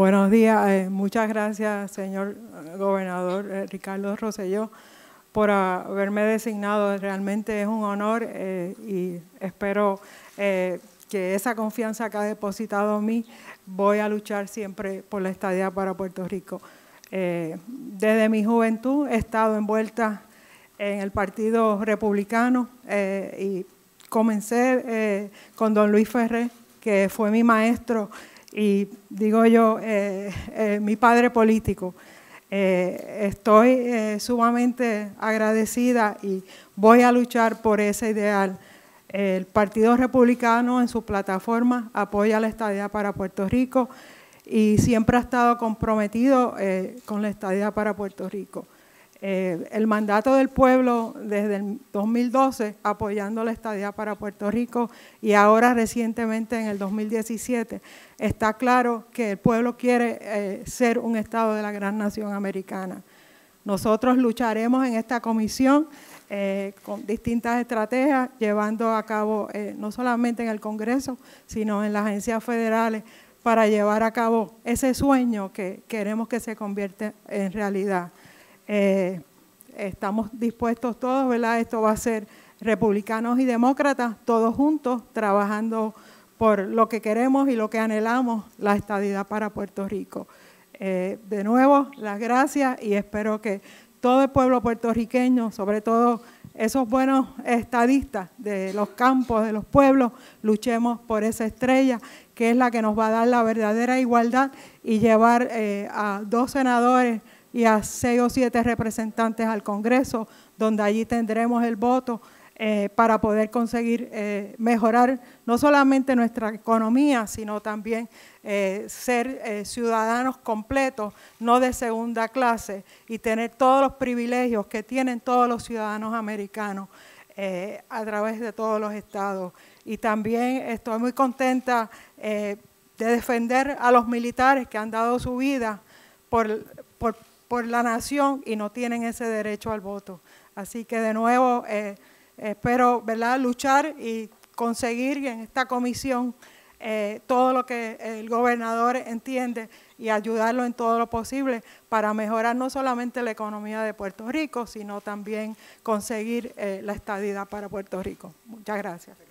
Buenos días. Eh, muchas gracias, señor gobernador eh, Ricardo Rosselló, por haberme designado. Realmente es un honor eh, y espero que esa confianza que ha depositado en mí, voy a luchar siempre por la estadía para Puerto Rico. desde mi juventud he estado envuelta en el Partido Republicano y comencé con don Luis Ferré, que fue mi maestro y digo yo, eh, eh, mi padre político. Eh, estoy sumamente agradecida y voy a luchar por ese ideal. El Partido Republicano en su plataforma apoya la estadía para Puerto Rico y siempre ha estado comprometido con la estadía para Puerto Rico. Eh, el mandato del pueblo desde el 2012 apoyando la estadía para Puerto Rico y ahora recientemente en el 2017 está claro que el pueblo quiere eh, ser un Estado de la gran nación americana. Nosotros lucharemos en esta comisión eh, con distintas estrategias, llevando a cabo no solamente en el Congreso, sino en las agencias federales para llevar a cabo ese sueño que queremos que se convierta en realidad. Eh, estamos dispuestos todos, ¿verdad? Esto va a ser republicanos y demócratas, todos juntos, trabajando por lo que queremos y lo que anhelamos, la estadidad para Puerto Rico. Eh, de nuevo, las gracias y espero que todo el pueblo puertorriqueño, sobre todo esos buenos estadistas de los campos, de los pueblos, luchemos por esa estrella que es la que nos va a dar la verdadera igualdad y llevar eh, a dos senadores y a seis o siete representantes al Congreso, donde allí tendremos el voto eh, para poder conseguir eh, mejorar no solamente nuestra economía, sino también eh, ser ciudadanos completos, no de segunda clase, y tener todos los privilegios que tienen todos los ciudadanos americanos a través de todos los estados. Y también estoy muy contenta de defender a los militares que han dado su vida por, por por la nación y no tienen ese derecho al voto. Así que de nuevo eh, espero ¿verdad? luchar y conseguir en esta comisión eh, todo lo que el gobernador entiende y ayudarlo en todo lo posible para mejorar no solamente la economía de Puerto Rico, sino también conseguir eh, la estadidad para Puerto Rico. Muchas gracias.